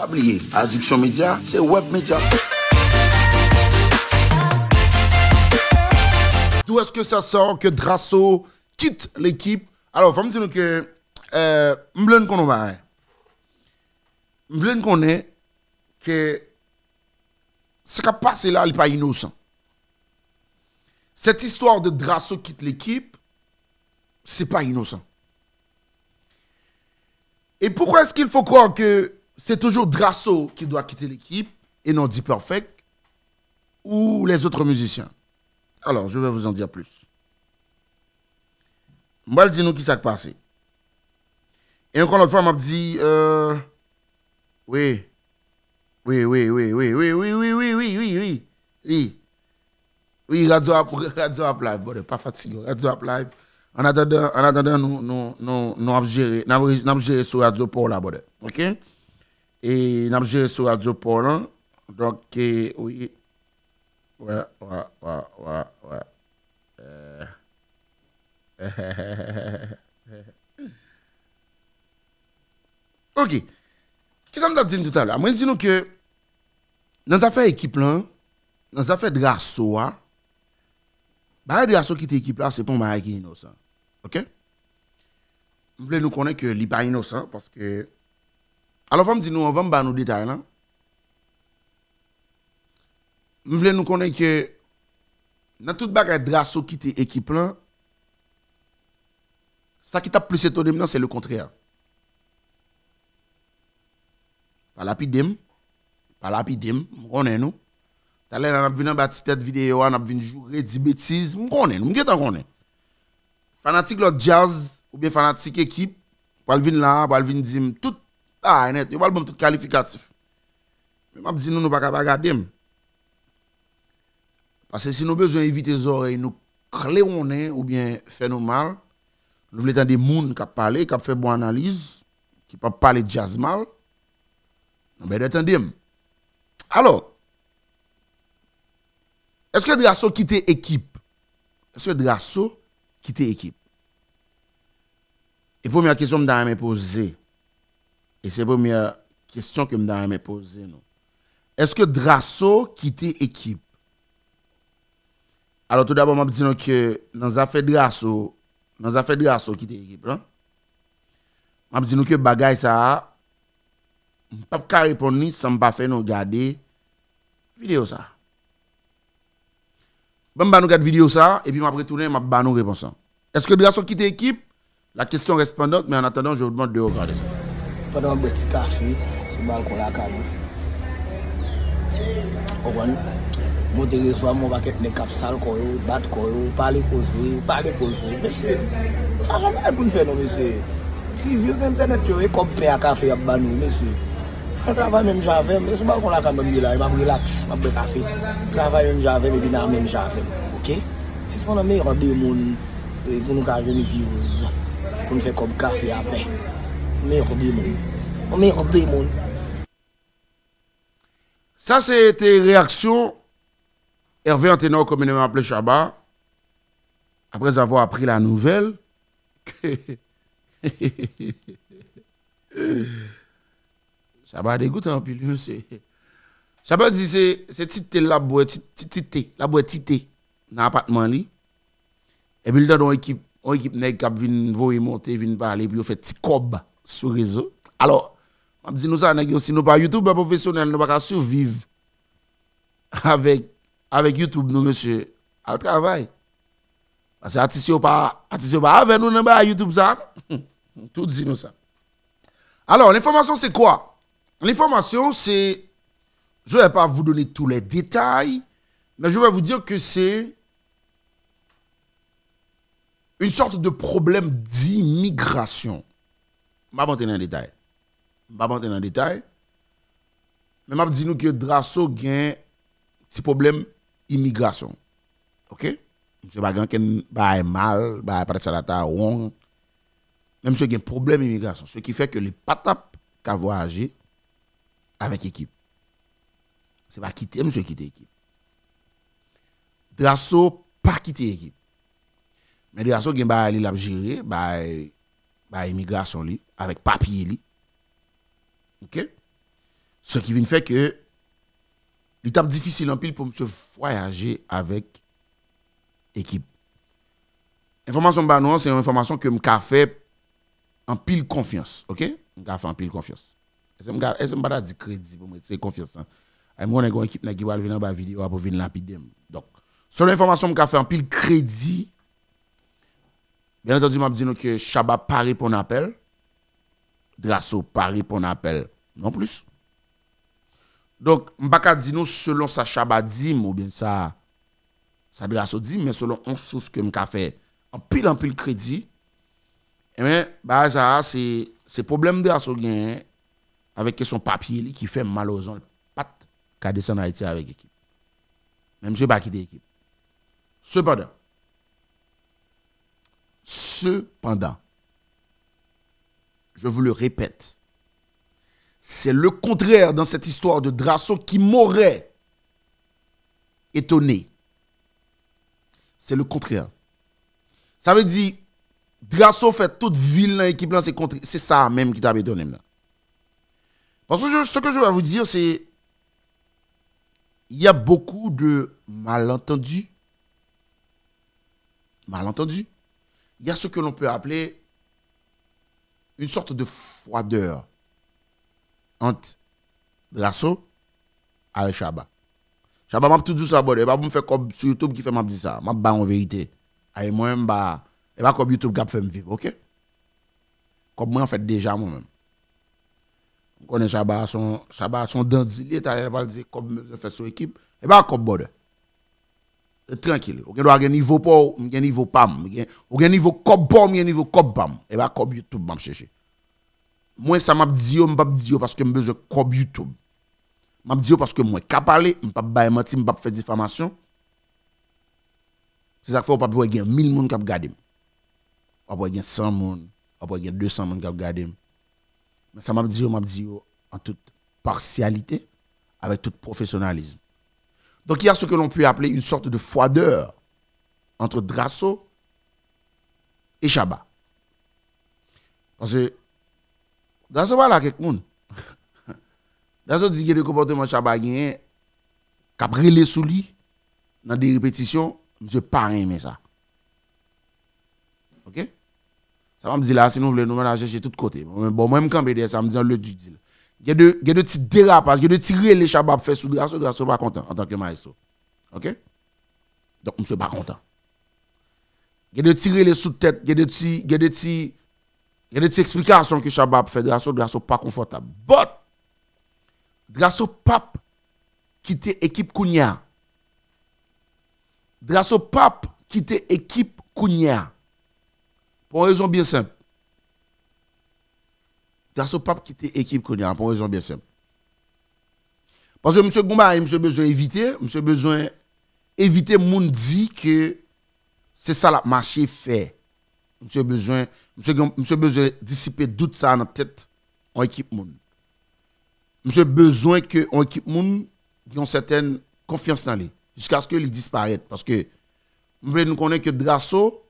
Pas Addiction Média, c'est Web Média. D'où est-ce que ça sort que Drasso quitte l'équipe? Alors, faut me dire que euh, m'vlen qu'on va. M'vlen qu'on est que ce qui a passé là, il n'est pas innocent. Cette histoire de Drasso quitte l'équipe, c'est pas innocent. Et pourquoi est-ce qu'il faut croire que c'est toujours Drasso qui doit quitter l'équipe et non Deep Perfect ou les autres musiciens Alors, je vais vous en dire plus. Moi, je dis nous qui s'est passé. Et encore une fois, m'a dit, euh, oui, oui, oui, oui, oui, oui, oui, oui, oui, oui, oui, oui, oui. Radio Up, Radio Live, bon, pas fatigué, Radio Up Live. En attendant, en attendant, nous, nous avons géré sur Radio là, donc, oui. Ouais, ouais, ouais, ouais, ouais. Euh... ok. Qu'est-ce que je dit tout à l'heure? Moi, je dis que dans les affaires équipe là, dans les affaires de Rasso, bah, de Rasso qui est équipe là, c'est pas un qui est innocent. Ok? Vous voulez nous connaître que n'est pas innocent parce que. Alors, femme dit nous, on va me nous détails là. Je voulais nous connaître que dans toute bagarre Drasso qui était équipe là, ça qui t'a plus étonné maintenant, c'est le contraire. Pas l'apidem, pas l'apidem, on est nous. T'as l'air d'en venir bâtir cette vidéo, on a venu jouer des bêtises, on est nous, on est Fanatique le jazz, ou bien fanatique équipe, pour venir là, pour venir dire, tout Ah, il n'y a pas le même qualificatif. Mais je dis que nous ne pouvons pas regarder. Parce que si nous avons besoin d'éviter les oreilles, nous créer ou bien faire mal, nous voulons des gens qui parlent, qui font une bonne analyse, qui ne parlent pas de jazz mal, nous voulons des. Alors, est-ce que le quitte l'équipe? Est-ce que le grasso quitte l'équipe? Et la première question que je me posée, et c'est la première question que je me poser, est-ce que Drasso quitte équipe Alors tout d'abord, je me dis que dans les affaires Drasso, dans les affaires Drasso quitte équipe, je me dis que bagay ça, je ne peux pas répondre sans pas faire nous regarder vidéo. Je vais regarder vidéo ça et puis je vais retourner et je vais nous réponse. Est-ce que Drasso quitte l'équipe? La question répondante, mais en attendant, je vous demande de regarder ça. Padan beti kafe, sou balkon la kabe. Okon, mwote rezwa mwen baket ne kap sal koyo, bat koyo, pale koze, pale koze. Mese, fason mwen pou nfe nou mese. Ti views internet yo e kop pre a kafe ap banou mese. An travay menm jave, mwen sou balkon la kabe mwen la, mwen relax, mwen bre kafe. Travay menm jave, mwen binan menm jave. Ok? Si se fon nan me yon dey moun, pou nou ka veni views, pou nou fe kop kafe apè. men yon dey moun. Men yon dey moun. Sa se te reaksyon Hervé Antenor komineman aple Chabat apres avon apri la nouvel Chabat degoutan pi lyon se Chabat di se se tite la boue tite la boue tite nan apatman li e bil dan don ekip on ekip neg kap vin voye monte vin pale pi yo fe ti kob sur réseau. Alors, on dit nous ça si nous pas YouTube professionnel nous pas survivre avec avec YouTube, nous, monsieur, à travail. Parce que artiste pas, pas avec nous, dans YouTube, ça. Tout dit nous ça. Alors, l'information, c'est quoi? L'information, c'est, je vais pas vous donner tous les détails, mais je vais vous dire que c'est une sorte de problème d'immigration. Je vais pas dans les détails. Je vais dans les détails. Mais je vais dire que Drasso a un petit problème immigration. OK? Monsieur Bagan ken ba mal, pas salata wong. Même ceux qui ont problème immigration, ce qui fait que les patap ka voyager avec équipe. C'est pas quitter monsieur quitter équipe. Drasso pas quitter équipe. Mais Drasso gen ba li la gérer ba ba immigration li avec papier li. OK? Ce qui vient faire que l'étape difficile en pile pour monsieur voyager avec équipe. Information bah non, c'est une information que m'a fait en pile confiance, OK? M'a fait en pile confiance. Est-ce que m'a pas dit crédit pour moi, c'est confiance. On a une équipe qui va venir dans la vidéo pour venir lapide. Donc, sur l'information m'a fait en pile crédit. Bien entendu, m'a dit que Chaba pas répondre appel. Drasso pas répondre appel non plus. Donc, pas dire nous selon sa Chaba dit ou bien ça, ça Drasso dit, mais selon une source que je fait en pile en pile crédit, eh bien, bah, ça, c'est le problème de Drasso avec son papier qui fait malheureusement pas qu'à descendre Haïti avec l'équipe. Même si pas quitter l'équipe. Cependant, cependant, je vous le répète, c'est le contraire dans cette histoire de Drasso qui m'aurait étonné. C'est le contraire. Ça veut dire, Drasso fait toute ville dans l'équipe, c'est ça même qui t'a étonné. Parce que ce que je vais vous dire, c'est il y a beaucoup de malentendus. Malentendus. Il y a ce que l'on peut appeler une sorte de froideur entre Drasso et Chaba. Chaba m'a tout dit ça bon, et pas me faire comme sur YouTube qui fait m'a dit ça, m'a ba en vérité. Et moi ba et pas comme YouTube qui fait me vivre, OK? Comme moi en fait déjà moi même. On connaît Chaba son Chaba son dandilé, t'as pas dire comme je fais sur équipe, et pas comme bon. Tranquille. On doit un niveau pas, un niveau pam, on un niveau comme pom, un niveau comme pam. Et pas comme YouTube m'a chercher. Moi, ça m'a dit, je m'a dit parce que je besoin de YouTube. Je dit parce que moi, ne parler, ne pas mentir, je ne pas faire diffamation. C'est ça qu'il faut pas pouvoir gagner 1000 personnes qui regardent. Pas gagner 100 personnes, pas pouvoir gagner 200 personnes qui regardent. Mais ça m'a dit, m'a dit en toute partialité, avec tout professionnalisme. Donc il y a ce que l'on peut appeler une sorte de froideur entre Drasso et Chaba. Parce que dans ce cas-là, quelqu'un. Ce dit que le comportement chabagien, qui les sous lui, dans des répétitions, je ne pas aimer ça. Ok? Ça va me dire là, si nous voulons nous ménager chez tous côtés. Bon, moi, même quand je ça me dit le du deal. Il y a de, de petits dérapages, il y a de tirer les chabab fait sous grâce, grâce, pas content en tant que maestro. Ok? Donc, suis pas content. Il y a de tirer les sous-têtes, il y a de petits, il y a de petits, il y a des explications que Chabab fait de Drasso pas confortable. But, Drasso Pape quitte équipe Kounia. Drasso Pape quitte équipe Kounia. Pour une raison bien simple. Drasso Pape quitte équipe Kounia pour une raison bien simple. Parce que M. Goumba, a besoin d'éviter, il a besoin d'éviter moun dit que c'est ça la marché fait. Monsieur besoin, monsieur besoin dissiper tout ça dans la tête en équipe moun. Monsieur besoin que en équipe moun ait une certaine confiance dans lui jusqu'à ce qu'il disparaisse parce que nous voulons nous connaître que Drasso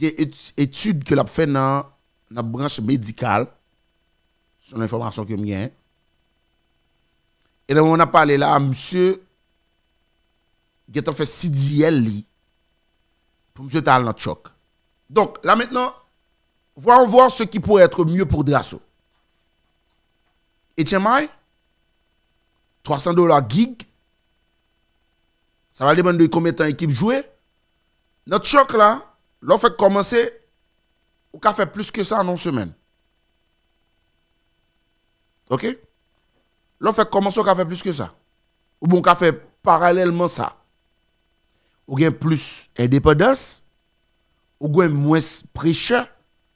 il y a étude que l'a fait dans la branche médicale sur l'information que j'ai et là on a parlé là monsieur qui a fait CDL pour monsieur dans notre choc donc là maintenant, voyons voir ce qui pourrait être mieux pour Drasso. Etienne May, 300 dollars gig. Ça va dépendre de combien de temps l'équipe joue. Notre choc là, l'on fait commencer, on a fait plus que ça en une semaine. OK? L'on fait commencer, a fait plus que ça? Ou bon, on a fait parallèlement ça? Ou bien plus indépendance? Ou gain moins prêcheur?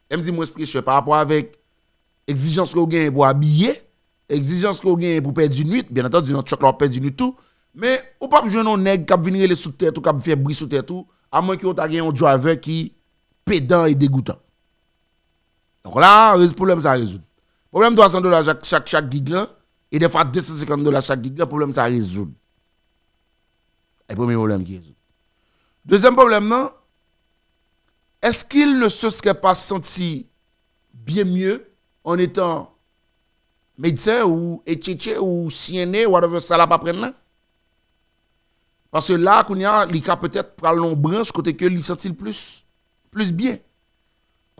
Elle me dit moins prêcheur par rapport avec exigence que vous pour habiller, exigence que vous pour perdre une nuit, bien entendu notre choc perdre une nuit tout, mais ou pas besoin un nèg qui venir les sous terre tout qui faire bruit sous terre tout, à moins vous ayez un driver qui pédant et dégoûtant. Donc là, le problème ça résout. Problème 300 dollars chaque, chaque, là, et des fois 250 dollars chaque gig là, problème ça résout. Et premier problème qui résout. Deuxième problème, non, est-ce qu'il ne se serait pas senti bien mieux en étant médecin ou étchéché ou CNA, whatever ça l'a pas prendre. Parce que là, qu'on y a, il peut-être prendre l'on branche côté que il sentit plus, plus bien.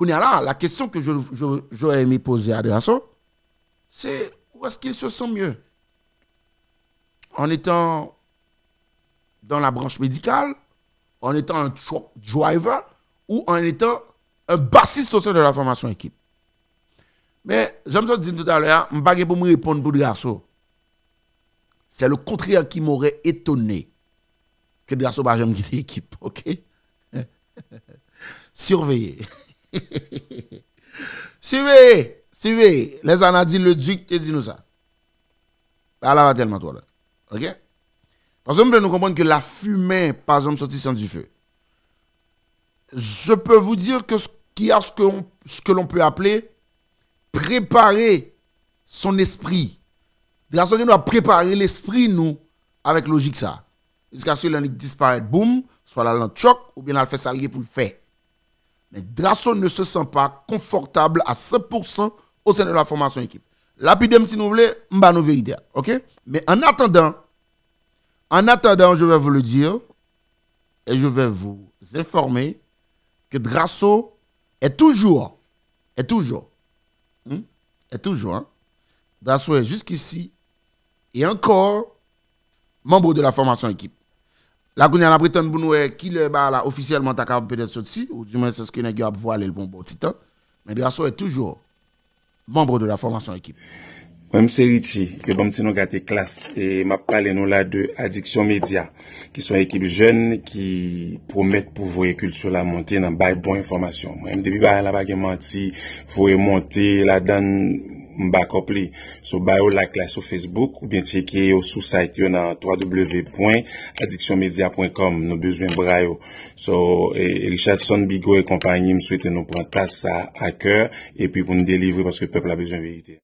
La question que j'aurais aimé poser à Drasso, c'est où est-ce qu'il se sent mieux? En étant dans la branche médicale, en étant un truck driver ou en étant un bassiste au sein de la formation équipe? Mais, j'aime ça dire tout à l'heure, je ne pas pour me répondre pour Drasso. C'est le contraire qui m'aurait étonné que Drasso va jamais quitter l'équipe, ok? Surveillez. Surveillez, surveillez. Les a dit le duc, te dit nous ça. Alors, va tellement toi là. Ok? Parce que nous comprenons que la fumée, par exemple, sortie sans du feu. Je peux vous dire que ce qu'il y a ce que, ce que l'on peut appeler préparer son esprit. Grâce à doit préparer l'esprit, nous, avec logique ça. Jusqu'à ce que disparaît, boum, soit là dans choc, ou bien elle fait salier pour le faire. Mais Drasso ne se sent pas confortable à 100% au sein de la formation équipe. Lapidem, si nous voulez, m'a nous vérité. OK? Mais en attendant, en attendant, je vais vous le dire et je vais vous informer que Drasso est toujours, est toujours, hmm? est toujours, hein? Drasso est jusqu'ici et encore membre de la formation équipe. La koun yon apretan pou nou e ki le ba la ofisyelman ta ka peut-être soti, ou du moins c'est ce que nous avons voilé le bon bon titan, mais Drasso est toujours membre de la formation équipe. Mwen mse Ritchie, ke bom ti nou gate klas, e map pale nou la de Adiksyon Media, ki son ekip jen ki promet pou voye kultur la monte nan bay bon informasyon. Mwen mdebi ba la bagen manti, voye monte la dan... mbakop li. sou bayo like la sou Facebook ou bien cheke yo sou site yo nan www.addictionmedia.com nou bezwen brayo. So e, Richardson, Bigo e kompanyi m souwete nou pran plas sa a kèr e pi pou nou delivre paske pepl a bezwen verite.